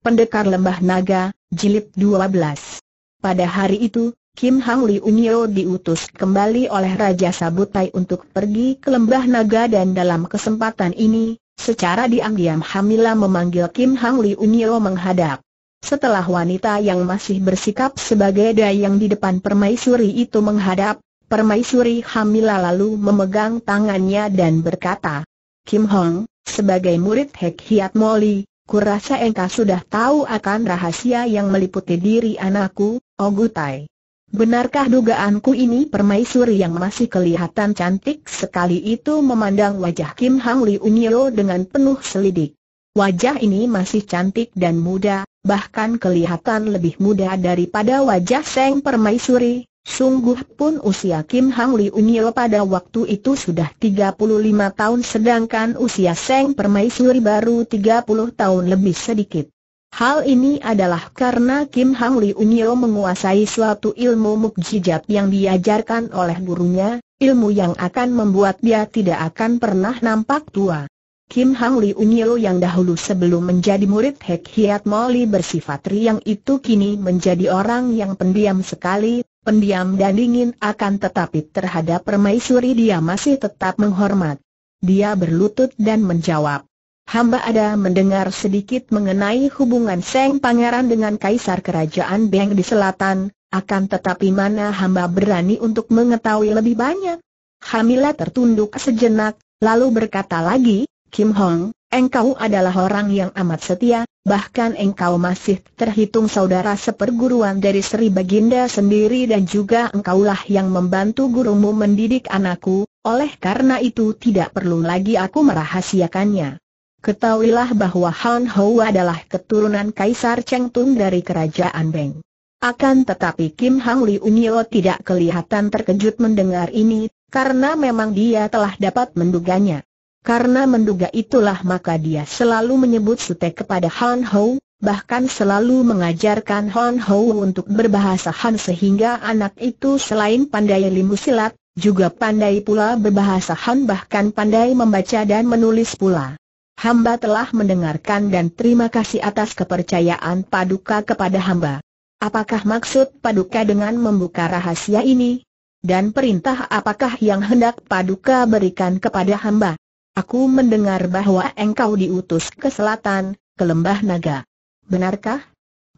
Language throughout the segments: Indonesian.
Pendekar Lembah Naga, Jilid 12. Pada hari itu, Kim Hang Li Unyo diutus kembali oleh Raja Sabutai untuk pergi ke Lembah Naga dan dalam kesempatan ini, secara diam-diam Hamila memanggil Kim Hang Li Unyo menghadap. Setelah wanita yang masih bersikap sebagai dayang di depan permaisuri itu menghadap, permaisuri Hamila lalu memegang tangannya dan berkata, Kim Hong, sebagai murid Hek Hiat Moli, Kurasa engkau sudah tahu akan rahasia yang meliputi diri anakku, Ogutai. Benarkah dugaanku ini permaisuri yang masih kelihatan cantik sekali itu memandang wajah Kim Hang Li Unyo dengan penuh selidik. Wajah ini masih cantik dan muda, bahkan kelihatan lebih muda daripada wajah Seng Permaisuri, Sungguh pun usia Kim Hang Li Unyo pada waktu itu sudah 35 tahun sedangkan usia Seng Permaisuri baru 30 tahun lebih sedikit. Hal ini adalah karena Kim Hang Li Unyo menguasai suatu ilmu mukjizat yang diajarkan oleh gurunya, ilmu yang akan membuat dia tidak akan pernah nampak tua. Kim Hang Li Unyo yang dahulu sebelum menjadi murid Hek Hiat Moli bersifat riang itu kini menjadi orang yang pendiam sekali, pendiam dan dingin akan tetapi terhadap permaisuri dia masih tetap menghormat. Dia berlutut dan menjawab. Hamba ada mendengar sedikit mengenai hubungan Seng Pangeran dengan Kaisar Kerajaan Beng di selatan, akan tetapi mana hamba berani untuk mengetahui lebih banyak. Hamila tertunduk sejenak, lalu berkata lagi, Kim Hong, engkau adalah orang yang amat setia, bahkan engkau masih terhitung saudara seperguruan dari Sri Baginda sendiri dan juga engkaulah yang membantu gurumu mendidik anakku, oleh karena itu tidak perlu lagi aku merahasiakannya. Ketahuilah bahwa Han Ho adalah keturunan Kaisar Cheng Tung dari Kerajaan Beng. Akan tetapi Kim Hang Li Unyo tidak kelihatan terkejut mendengar ini, karena memang dia telah dapat menduganya. Karena menduga itulah maka dia selalu menyebut Sute kepada Han Ho, bahkan selalu mengajarkan Han Ho untuk berbahasa Han sehingga anak itu selain pandai ilmu silat, juga pandai pula berbahasa Han bahkan pandai membaca dan menulis pula. Hamba telah mendengarkan dan terima kasih atas kepercayaan Paduka kepada hamba. Apakah maksud Paduka dengan membuka rahasia ini? Dan perintah apakah yang hendak Paduka berikan kepada hamba? Aku mendengar bahwa engkau diutus ke selatan, ke lembah naga. Benarkah?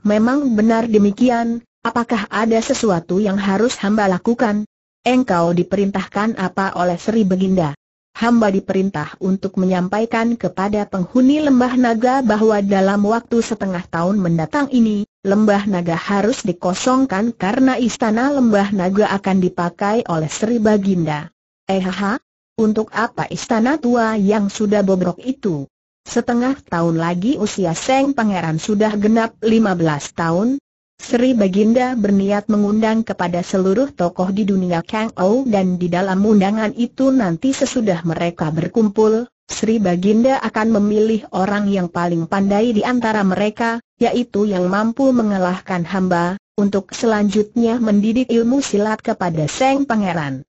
Memang benar demikian, apakah ada sesuatu yang harus hamba lakukan? Engkau diperintahkan apa oleh Sri Beginda? Hamba diperintah untuk menyampaikan kepada penghuni lembah naga bahwa dalam waktu setengah tahun mendatang ini, lembah naga harus dikosongkan karena istana lembah naga akan dipakai oleh Sri Baginda. Eh haha, untuk apa istana tua yang sudah bobrok itu? Setengah tahun lagi usia Seng Pangeran sudah genap 15 tahun. Sri Baginda berniat mengundang kepada seluruh tokoh di dunia Kang Ou dan di dalam undangan itu nanti sesudah mereka berkumpul, Sri Baginda akan memilih orang yang paling pandai di antara mereka, yaitu yang mampu mengalahkan hamba, untuk selanjutnya mendidik ilmu silat kepada Seng Pangeran.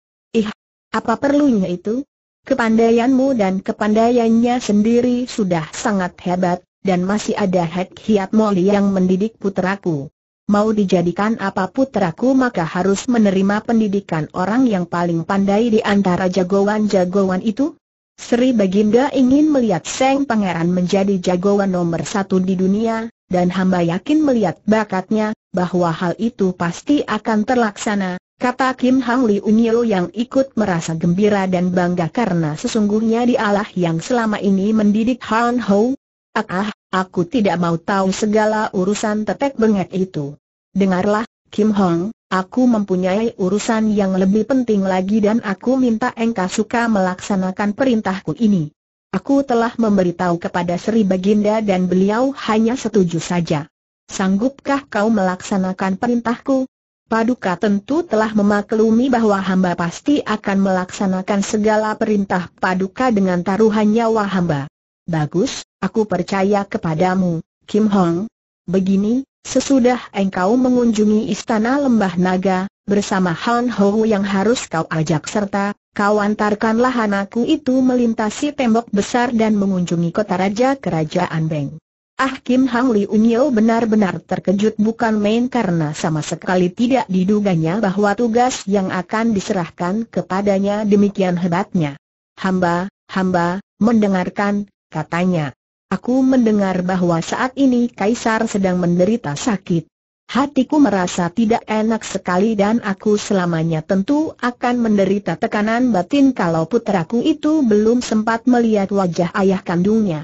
Apa perlunya itu? Kepandaianmu dan kepandaiannya sendiri sudah sangat hebat, dan masih ada Hek Hiat Moli yang mendidik putraku. Mau dijadikan apa putraku maka harus menerima pendidikan orang yang paling pandai di antara jagoan-jagoan itu? Sri Baginda ingin melihat Seng Pangeran menjadi jagoan nomor satu di dunia, dan hamba yakin melihat bakatnya, bahwa hal itu pasti akan terlaksana, Kata Kim Hang Li Unyo yang ikut merasa gembira dan bangga karena sesungguhnya dialah yang selama ini mendidik Han Ho. Ah, ah, aku tidak mau tahu segala urusan tetek bengek itu. Dengarlah, Kim Hong, aku mempunyai urusan yang lebih penting lagi dan aku minta engkau suka melaksanakan perintahku ini. Aku telah memberitahu kepada Sri Baginda dan beliau hanya setuju saja. Sanggupkah kau melaksanakan perintahku? Paduka tentu telah memaklumi bahwa hamba pasti akan melaksanakan segala perintah Paduka dengan taruhan nyawa hamba. Bagus, aku percaya kepadamu, Kim Hong. Begini, sesudah engkau mengunjungi istana lembah naga, bersama Han Ho yang harus kau ajak serta, kau antarkanlah anakku itu melintasi tembok besar dan mengunjungi kota raja kerajaan Beng. Ah Kim Hang Li Unyo benar-benar terkejut bukan main karena sama sekali tidak diduganya bahwa tugas yang akan diserahkan kepadanya demikian hebatnya. Hamba, hamba, mendengarkan, katanya. Aku mendengar bahwa saat ini Kaisar sedang menderita sakit. Hatiku merasa tidak enak sekali dan aku selamanya tentu akan menderita tekanan batin kalau putraku itu belum sempat melihat wajah ayah kandungnya.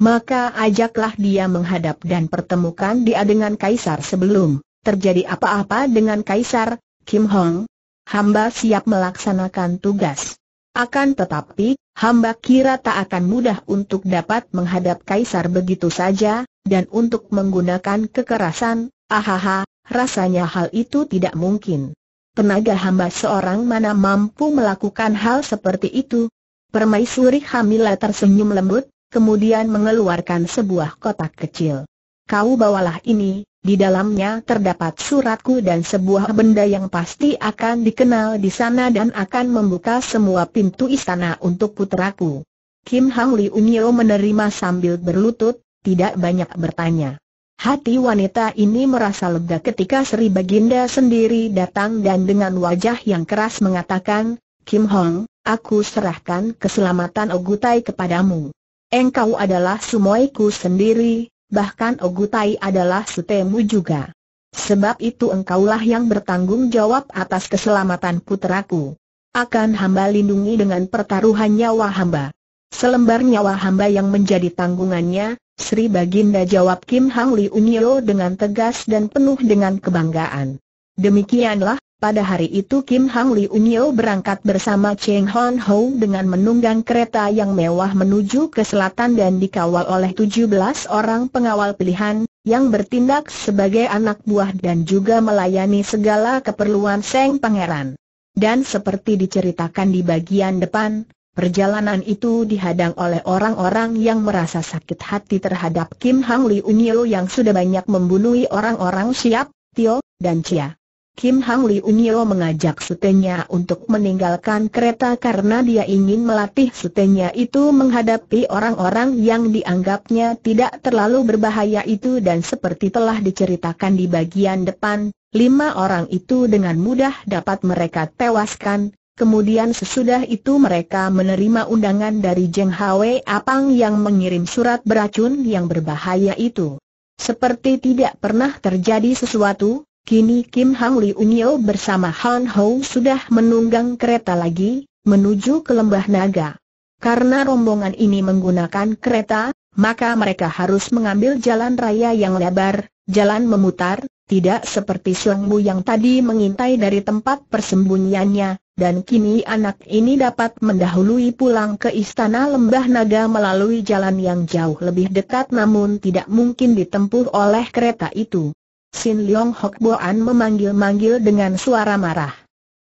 Maka ajaklah dia menghadap dan pertemukan dia dengan Kaisar sebelum terjadi apa-apa dengan Kaisar, Kim Hong. Hamba siap melaksanakan tugas. Akan tetapi, hamba kira tak akan mudah untuk dapat menghadap Kaisar begitu saja, dan untuk menggunakan kekerasan, ahaha, rasanya hal itu tidak mungkin. Tenaga hamba seorang mana mampu melakukan hal seperti itu? Permaisuri Hamila tersenyum lembut, kemudian mengeluarkan sebuah kotak kecil. Kau bawalah ini, di dalamnya terdapat suratku dan sebuah benda yang pasti akan dikenal di sana dan akan membuka semua pintu istana untuk putraku. Kim Hang Li Unyo menerima sambil berlutut, tidak banyak bertanya. Hati wanita ini merasa lega ketika Sri Baginda sendiri datang dan dengan wajah yang keras mengatakan, Kim Hong, aku serahkan keselamatan Ogutai kepadamu. Engkau adalah sumoiku sendiri, bahkan Ogutai adalah sutemu juga. Sebab itu engkaulah yang bertanggung jawab atas keselamatan putraku. Akan hamba lindungi dengan pertaruhan nyawa hamba. Selembar nyawa hamba yang menjadi tanggungannya, Sri Baginda jawab Kim Hang Li Unyo dengan tegas dan penuh dengan kebanggaan. Demikianlah, pada hari itu Kim Hang Li Unyo berangkat bersama Cheng Hon Ho dengan menunggang kereta yang mewah menuju ke selatan dan dikawal oleh 17 orang pengawal pilihan, yang bertindak sebagai anak buah dan juga melayani segala keperluan Seng Pangeran. Dan seperti diceritakan di bagian depan, perjalanan itu dihadang oleh orang-orang yang merasa sakit hati terhadap Kim Hang Li Unyo yang sudah banyak membunuhi orang-orang Siap, Tio, dan Chia. Kim Hang Li Unyo mengajak sutenya untuk meninggalkan kereta karena dia ingin melatih sutenya itu menghadapi orang-orang yang dianggapnya tidak terlalu berbahaya itu dan seperti telah diceritakan di bagian depan, lima orang itu dengan mudah dapat mereka tewaskan, kemudian sesudah itu mereka menerima undangan dari Jeng Hwe Apang yang mengirim surat beracun yang berbahaya itu. Seperti tidak pernah terjadi sesuatu, Kini Kim Hang Li Unyo bersama Han Ho sudah menunggang kereta lagi, menuju ke Lembah Naga. Karena rombongan ini menggunakan kereta, maka mereka harus mengambil jalan raya yang lebar, jalan memutar, tidak seperti Xiong Mu yang tadi mengintai dari tempat persembunyiannya, dan kini anak ini dapat mendahului pulang ke istana Lembah Naga melalui jalan yang jauh lebih dekat namun tidak mungkin ditempuh oleh kereta itu. Sin Leong Hok Boan memanggil-manggil dengan suara marah.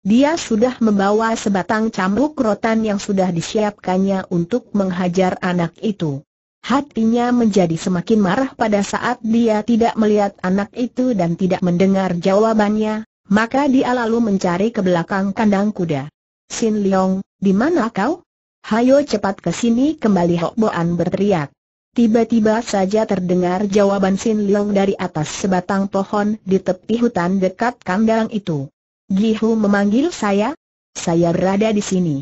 Dia sudah membawa sebatang cambuk rotan yang sudah disiapkannya untuk menghajar anak itu. Hatinya menjadi semakin marah pada saat dia tidak melihat anak itu dan tidak mendengar jawabannya, maka dia lalu mencari ke belakang kandang kuda. Sin Leong, di mana kau? Hayo cepat ke sini kembali Hok Boan berteriak. Tiba-tiba saja terdengar jawaban Sin Leong dari atas sebatang pohon di tepi hutan dekat kandang itu. Gihu memanggil saya? Saya berada di sini.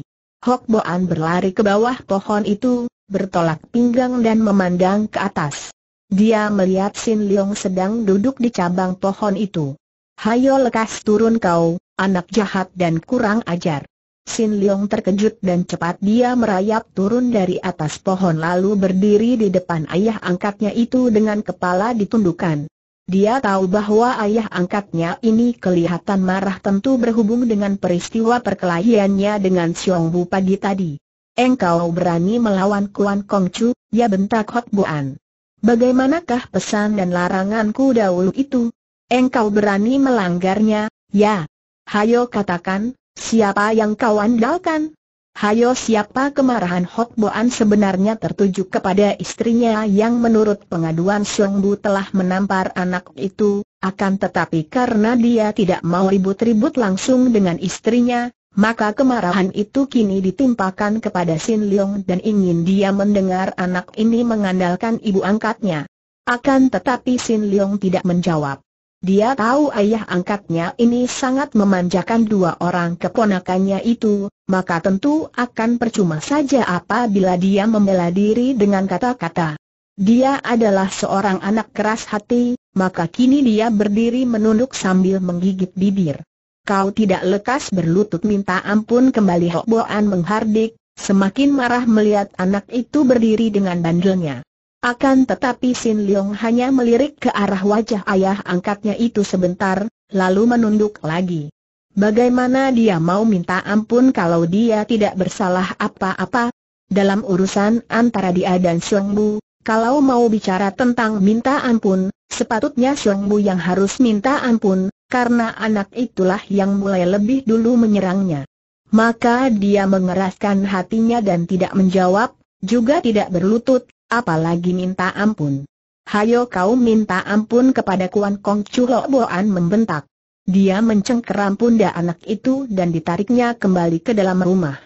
Hok Boan berlari ke bawah pohon itu, bertolak pinggang dan memandang ke atas. Dia melihat Sin Leong sedang duduk di cabang pohon itu. Hayo lekas turun kau, anak jahat dan kurang ajar. Sin Leong terkejut dan cepat dia merayap turun dari atas pohon lalu berdiri di depan ayah angkatnya itu dengan kepala ditundukkan. Dia tahu bahwa ayah angkatnya ini kelihatan marah tentu berhubung dengan peristiwa perkelahiannya dengan Xiong Bu pagi tadi. Engkau berani melawan Kuan Kong Chu, ya bentak Hok Buan. Bagaimanakah pesan dan laranganku dahulu itu? Engkau berani melanggarnya, ya? Hayo katakan, Siapa yang kau andalkan? Hayo siapa kemarahan Hok Boan sebenarnya tertuju kepada istrinya yang menurut pengaduan Siong Bu telah menampar anak itu, akan tetapi karena dia tidak mau ribut-ribut langsung dengan istrinya, maka kemarahan itu kini ditimpakan kepada Sin Leong dan ingin dia mendengar anak ini mengandalkan ibu angkatnya. Akan tetapi Sin Leong tidak menjawab. Dia tahu ayah angkatnya ini sangat memanjakan dua orang keponakannya itu, maka tentu akan percuma saja apabila dia membela diri dengan kata-kata. Dia adalah seorang anak keras hati, maka kini dia berdiri menunduk sambil menggigit bibir. Kau tidak lekas berlutut minta ampun kembali Hok Boan menghardik, semakin marah melihat anak itu berdiri dengan bandelnya. Akan tetapi Sin Leong hanya melirik ke arah wajah ayah angkatnya itu sebentar, lalu menunduk lagi. Bagaimana dia mau minta ampun kalau dia tidak bersalah apa-apa? Dalam urusan antara dia dan Xiong Bu, kalau mau bicara tentang minta ampun, sepatutnya Xiong Bu yang harus minta ampun, karena anak itulah yang mulai lebih dulu menyerangnya. Maka dia mengeraskan hatinya dan tidak menjawab, juga tidak berlutut, apalagi minta ampun. Hayo kau minta ampun kepada Kuan Kong Chulo Boan membentak. Dia mencengkeram pundak anak itu dan ditariknya kembali ke dalam rumah.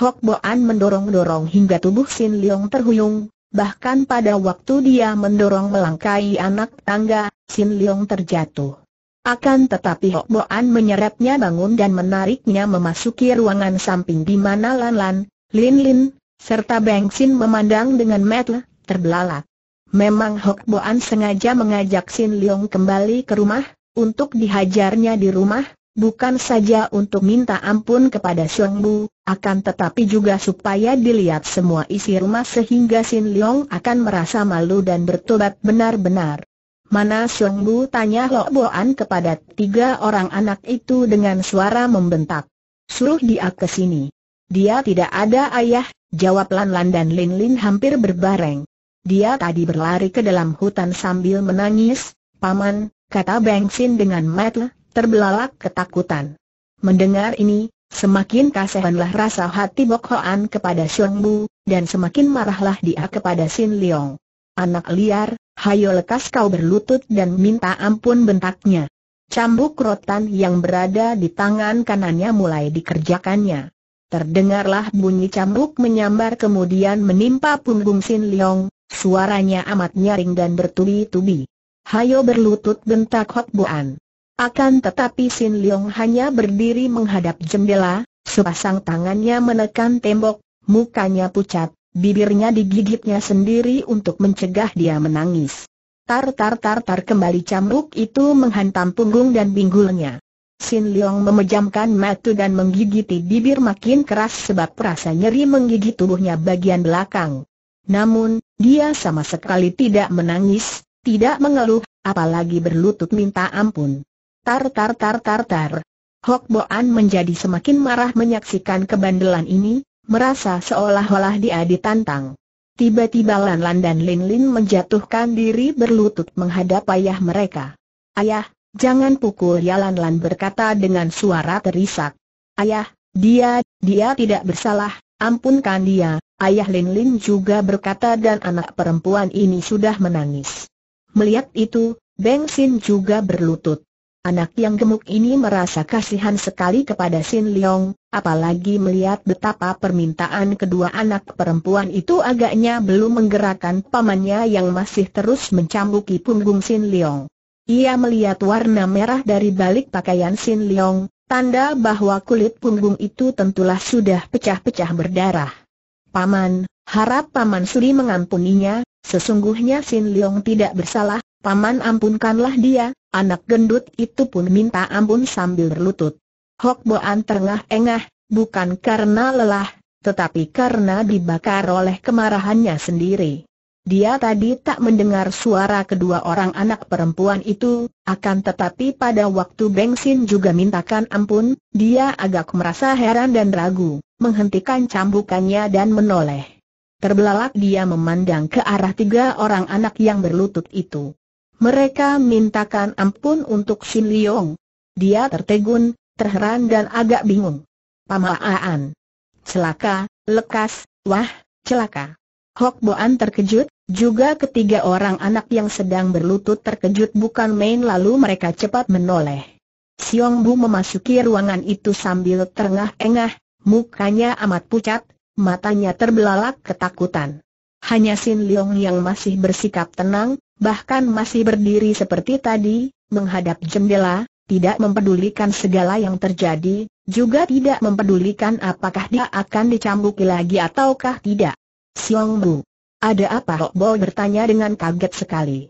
Hok Boan mendorong-dorong hingga tubuh Sin Leong terhuyung, bahkan pada waktu dia mendorong melangkai anak tangga, Sin Leong terjatuh. Akan tetapi Hok Boan menyeretnya bangun dan menariknya memasuki ruangan samping di mana Lan Lan, Lin Lin, serta Beng Sin memandang dengan mata terbelalak. Memang Hok Boan sengaja mengajak Sin Leong kembali ke rumah, untuk dihajarnya di rumah, bukan saja untuk minta ampun kepada Xiong Bu, akan tetapi juga supaya dilihat semua isi rumah sehingga Sin Leong akan merasa malu dan bertobat benar-benar. Mana Xiong Bu tanya Hok Boan kepada tiga orang anak itu dengan suara membentak. Suruh dia ke sini. Dia tidak ada ayah, Jawab Lan Lan dan Lin Lin hampir berbareng. Dia tadi berlari ke dalam hutan sambil menangis, Paman, kata Beng Sin dengan mata, terbelalak ketakutan. Mendengar ini, semakin kasihanlah rasa hati Bok Hoan kepada Xiong Bu, dan semakin marahlah dia kepada Sin Leong. Anak liar, hayo lekas kau berlutut dan minta ampun bentaknya. Cambuk rotan yang berada di tangan kanannya mulai dikerjakannya. Terdengarlah bunyi cambuk menyambar kemudian menimpa punggung Sin Leong, suaranya amat nyaring dan bertubi-tubi. Hayo berlutut bentak Hok Buan. Akan tetapi Sin Leong hanya berdiri menghadap jendela, sepasang tangannya menekan tembok, mukanya pucat, bibirnya digigitnya sendiri untuk mencegah dia menangis. Tar tar tar tar kembali cambuk itu menghantam punggung dan pinggulnya. Sin Leong memejamkan mata dan menggigiti bibir makin keras sebab rasa nyeri menggigit tubuhnya bagian belakang. Namun, dia sama sekali tidak menangis, tidak mengeluh, apalagi berlutut minta ampun. Tar tar tar tar tar. Hok Boan menjadi semakin marah menyaksikan kebandelan ini, merasa seolah-olah dia ditantang. Tiba-tiba Lan Lan dan Lin Lin menjatuhkan diri berlutut menghadap ayah mereka. Ayah, Jangan pukul Yalan Lan berkata dengan suara terisak. Ayah, dia, dia tidak bersalah, ampunkan dia. Ayah Lin Lin juga berkata dan anak perempuan ini sudah menangis. Melihat itu, Beng Sin juga berlutut. Anak yang gemuk ini merasa kasihan sekali kepada Sin Leong, apalagi melihat betapa permintaan kedua anak perempuan itu agaknya belum menggerakkan pamannya yang masih terus mencambuki punggung Sin Leong. Ia melihat warna merah dari balik pakaian Sin Leong, tanda bahwa kulit punggung itu tentulah sudah pecah-pecah berdarah. Paman, harap Paman sudi mengampuninya, sesungguhnya Sin Leong tidak bersalah, Paman ampunkanlah dia, anak gendut itu pun minta ampun sambil berlutut. Hok Boan terengah-engah, bukan karena lelah, tetapi karena dibakar oleh kemarahannya sendiri. Dia tadi tak mendengar suara kedua orang anak perempuan itu, akan tetapi pada waktu Bengsin juga mintakan ampun, dia agak merasa heran dan ragu, menghentikan cambukannya dan menoleh. Terbelalak dia memandang ke arah tiga orang anak yang berlutut itu. Mereka mintakan ampun untuk Sin Leong. Dia tertegun, terheran dan agak bingung. Pamaan. Celaka, lekas, wah, celaka. Hok Boan terkejut, juga ketiga orang anak yang sedang berlutut terkejut bukan main lalu mereka cepat menoleh. Siong Bu memasuki ruangan itu sambil terengah-engah, mukanya amat pucat, matanya terbelalak ketakutan. Hanya Sin Leong yang masih bersikap tenang, bahkan masih berdiri seperti tadi, menghadap jendela, tidak mempedulikan segala yang terjadi, juga tidak mempedulikan apakah dia akan dicambuki lagi ataukah tidak. Siong Bu. Ada apa Hok Bo bertanya dengan kaget sekali.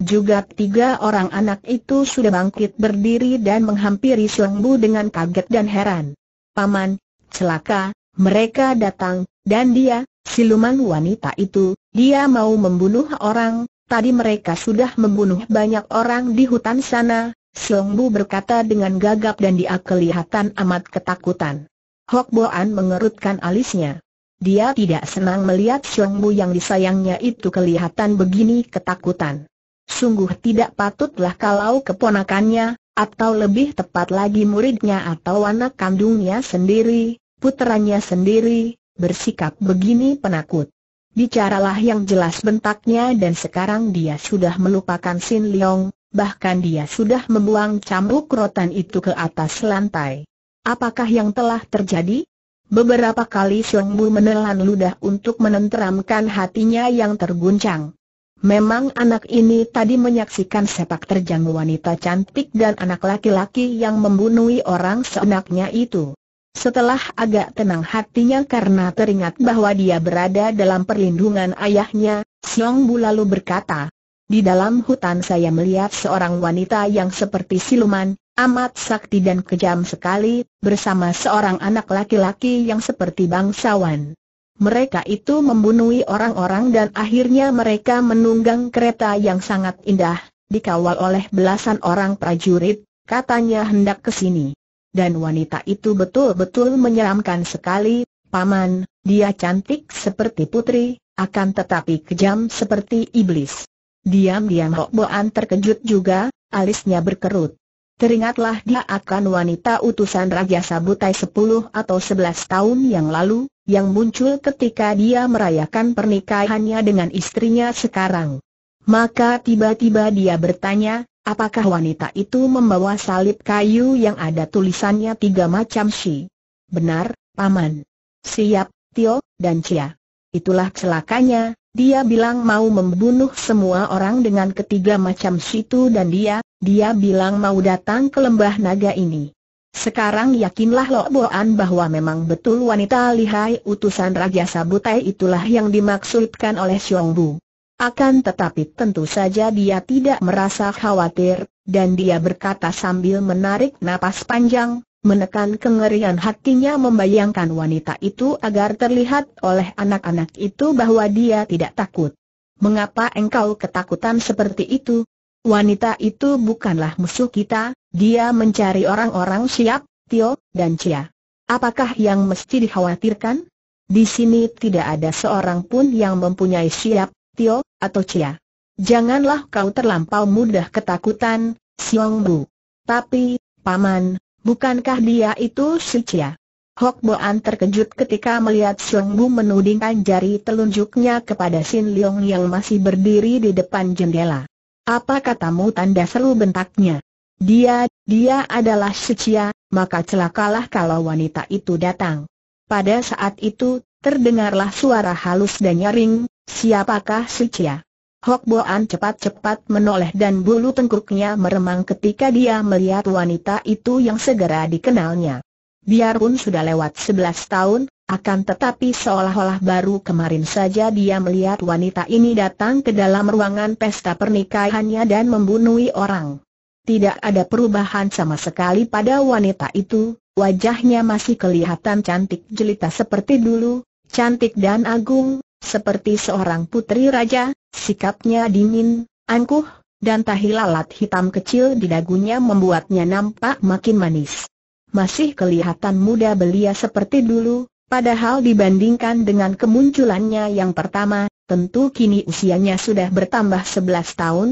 Juga tiga orang anak itu sudah bangkit berdiri dan menghampiri Siong Bu dengan kaget dan heran. Paman, celaka, mereka datang, dan dia, siluman wanita itu, dia mau membunuh orang, tadi mereka sudah membunuh banyak orang di hutan sana, Siong Bu berkata dengan gagap dan dia kelihatan amat ketakutan. Hok Boan mengerutkan alisnya. Dia tidak senang melihat Siong Bu yang disayangnya itu kelihatan begini ketakutan. Sungguh tidak patutlah kalau keponakannya, atau lebih tepat lagi muridnya atau anak kandungnya sendiri, puteranya sendiri, bersikap begini penakut. Bicaralah yang jelas bentaknya dan sekarang dia sudah melupakan Sin Leong, bahkan dia sudah membuang cambuk rotan itu ke atas lantai. Apakah yang telah terjadi? Beberapa kali Xiong Bu menelan ludah untuk menenteramkan hatinya yang terguncang. Memang anak ini tadi menyaksikan sepak terjang wanita cantik dan anak laki-laki yang membunuhi orang seenaknya itu. Setelah agak tenang hatinya karena teringat bahwa dia berada dalam perlindungan ayahnya, Siong Bu lalu berkata, di dalam hutan saya melihat seorang wanita yang seperti siluman, amat sakti dan kejam sekali, bersama seorang anak laki-laki yang seperti bangsawan. Mereka itu membunuhi orang-orang dan akhirnya mereka menunggang kereta yang sangat indah, dikawal oleh belasan orang prajurit, katanya hendak ke sini. Dan wanita itu betul-betul menyeramkan sekali, paman, dia cantik seperti putri, akan tetapi kejam seperti iblis. Diam-diam Hok Boan terkejut juga, alisnya berkerut. Teringatlah dia akan wanita utusan Raja Sabutai 10 atau 11 tahun yang lalu, yang muncul ketika dia merayakan pernikahannya dengan istrinya sekarang. Maka tiba-tiba dia bertanya, Apakah wanita itu membawa salib kayu yang ada tulisannya tiga macam si? Benar, Paman. Siap, Tio, dan Cia. Itulah celakanya, dia bilang mau membunuh semua orang dengan ketiga macam situ dan dia, dia bilang mau datang ke lembah naga ini. Sekarang yakinlah Lok Boan bahwa memang betul wanita lihai utusan Raja Sabutai itulah yang dimaksudkan oleh Xiong Bu. Akan tetapi tentu saja dia tidak merasa khawatir, dan dia berkata sambil menarik napas panjang, menekan kengerian hatinya membayangkan wanita itu agar terlihat oleh anak-anak itu bahwa dia tidak takut. Mengapa engkau ketakutan seperti itu? Wanita itu bukanlah musuh kita, dia mencari orang-orang siap, Tio, dan Cia. Apakah yang mesti dikhawatirkan? Di sini tidak ada seorang pun yang mempunyai siap, Tio, atau Cia. Janganlah kau terlampau mudah ketakutan, Siong Bu. Tapi, Paman, bukankah dia itu si Cia? Hok Boan terkejut ketika melihat Siong Bu menudingkan jari telunjuknya kepada Sin Leong yang masih berdiri di depan jendela. Apa katamu tanda seru bentaknya? Dia, dia adalah si Cia, maka celakalah kalau wanita itu datang. Pada saat itu, terdengarlah suara halus dan nyaring, Siapakah si Cia? Hok Boan cepat-cepat menoleh dan bulu tengkuknya meremang ketika dia melihat wanita itu yang segera dikenalnya. Biarpun sudah lewat 11 tahun, akan tetapi seolah-olah baru kemarin saja dia melihat wanita ini datang ke dalam ruangan pesta pernikahannya dan membunuhi orang. Tidak ada perubahan sama sekali pada wanita itu, wajahnya masih kelihatan cantik jelita seperti dulu, cantik dan agung, seperti seorang putri raja, sikapnya dingin, angkuh, dan tahi lalat hitam kecil di dagunya membuatnya nampak makin manis. Masih kelihatan muda belia seperti dulu, padahal dibandingkan dengan kemunculannya yang pertama, tentu kini usianya sudah bertambah 11 tahun.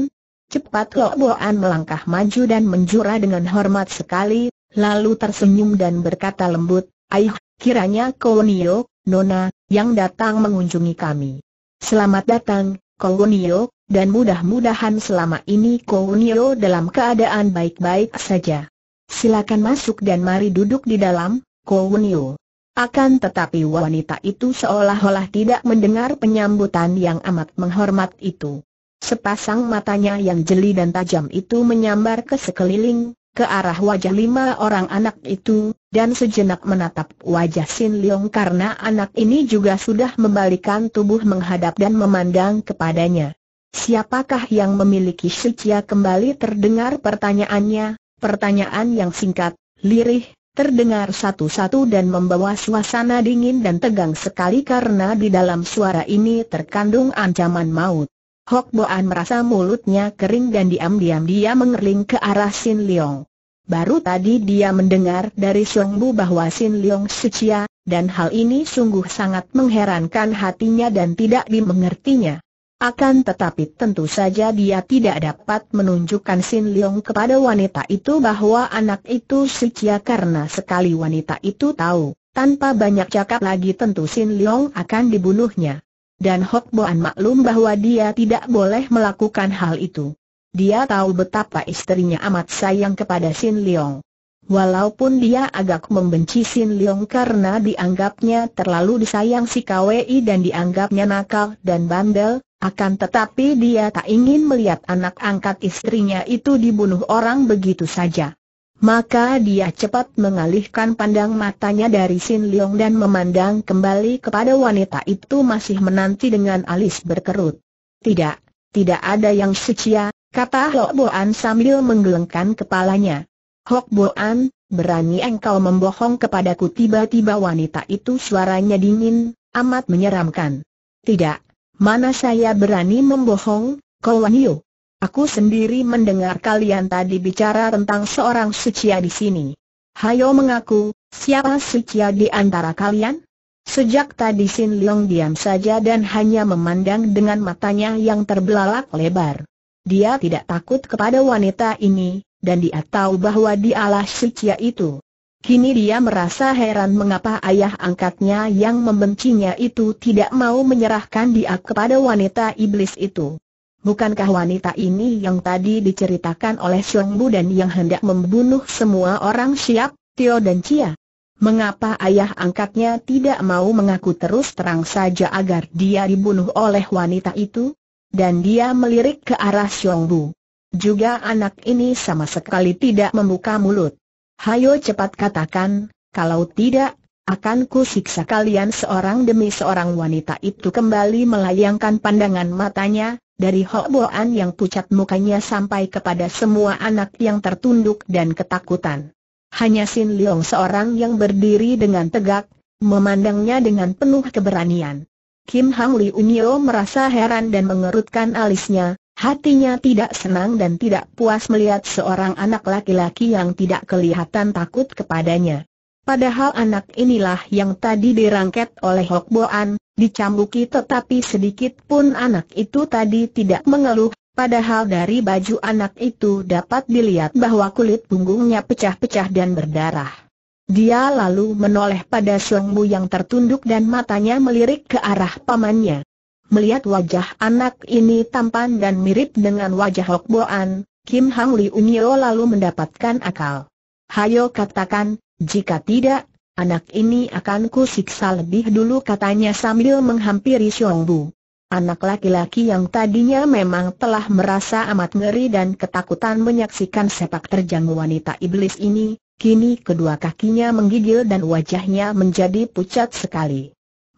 Cepat Lok Boan melangkah maju dan menjura dengan hormat sekali, lalu tersenyum dan berkata lembut, Aih, kiranya kau Nio, Nona, yang datang mengunjungi kami. Selamat datang, Kounio, dan mudah-mudahan selama ini Kounio dalam keadaan baik-baik saja. Silakan masuk dan mari duduk di dalam, Kounio. Akan tetapi wanita itu seolah-olah tidak mendengar penyambutan yang amat menghormat itu. Sepasang matanya yang jeli dan tajam itu menyambar ke sekeliling, ke arah wajah lima orang anak itu, dan sejenak menatap wajah Sin Leong karena anak ini juga sudah membalikan tubuh menghadap dan memandang kepadanya. Siapakah yang memiliki Shicia kembali terdengar pertanyaannya, pertanyaan yang singkat, lirih, terdengar satu-satu dan membawa suasana dingin dan tegang sekali karena di dalam suara ini terkandung ancaman maut. Hok Boan merasa mulutnya kering dan diam-diam dia mengerling ke arah Sin Leong. Baru tadi dia mendengar dari Xiong Bu bahwa Sin Leong secia, dan hal ini sungguh sangat mengherankan hatinya dan tidak dimengertinya. Akan tetapi tentu saja dia tidak dapat menunjukkan Sin Leong kepada wanita itu bahwa anak itu sucia karena sekali wanita itu tahu, tanpa banyak cakap lagi tentu Sin Leong akan dibunuhnya. Dan Hok Boan maklum bahwa dia tidak boleh melakukan hal itu. Dia tahu betapa istrinya amat sayang kepada Sin Leong. Walaupun dia agak membenci Sin Leong karena dianggapnya terlalu disayang si KWI dan dianggapnya nakal dan bandel, akan tetapi dia tak ingin melihat anak angkat istrinya itu dibunuh orang begitu saja. Maka dia cepat mengalihkan pandang matanya dari Sin Leong dan memandang kembali kepada wanita itu masih menanti dengan alis berkerut. Tidak, tidak ada yang secia, kata Hok Boan sambil menggelengkan kepalanya. Hok Boan, berani engkau membohong kepadaku tiba-tiba wanita itu suaranya dingin, amat menyeramkan. Tidak, Mana saya berani membohong, Kawan Yu? Aku sendiri mendengar kalian tadi bicara tentang seorang sucia di sini. Hayo mengaku, siapa sucia di antara kalian? Sejak tadi Sin Leong diam saja dan hanya memandang dengan matanya yang terbelalak lebar. Dia tidak takut kepada wanita ini, dan dia tahu bahwa dialah sucia itu. Kini dia merasa heran mengapa ayah angkatnya yang membencinya itu tidak mau menyerahkan dia kepada wanita iblis itu. Bukankah wanita ini yang tadi diceritakan oleh Xiong Bu dan yang hendak membunuh semua orang siap, Tio dan Chia? Mengapa ayah angkatnya tidak mau mengaku terus terang saja agar dia dibunuh oleh wanita itu? Dan dia melirik ke arah Xiong Bu. Juga anak ini sama sekali tidak membuka mulut. Hayo cepat katakan, kalau tidak, akan ku siksa kalian seorang demi seorang wanita itu kembali melayangkan pandangan matanya, dari Hok Boan yang pucat mukanya sampai kepada semua anak yang tertunduk dan ketakutan. Hanya Sin Leong seorang yang berdiri dengan tegak, memandangnya dengan penuh keberanian. Kim Hang Li Unyo merasa heran dan mengerutkan alisnya, Hatinya tidak senang dan tidak puas melihat seorang anak laki-laki yang tidak kelihatan takut kepadanya. Padahal anak inilah yang tadi dirangket oleh Hok Boan, dicambuki tetapi sedikit pun anak itu tadi tidak mengeluh, padahal dari baju anak itu dapat dilihat bahwa kulit punggungnya pecah-pecah dan berdarah. Dia lalu menoleh pada Song Bu yang tertunduk dan matanya melirik ke arah pamannya. Melihat wajah anak ini tampan dan mirip dengan wajah Hok Boan, Kim Hang Li Unyo lalu mendapatkan akal. Hayo katakan, jika tidak, anak ini akan ku siksa lebih dulu katanya sambil menghampiri Xiong Bu. Anak laki-laki yang tadinya memang telah merasa amat ngeri dan ketakutan menyaksikan sepak terjang wanita iblis ini, kini kedua kakinya menggigil dan wajahnya menjadi pucat sekali.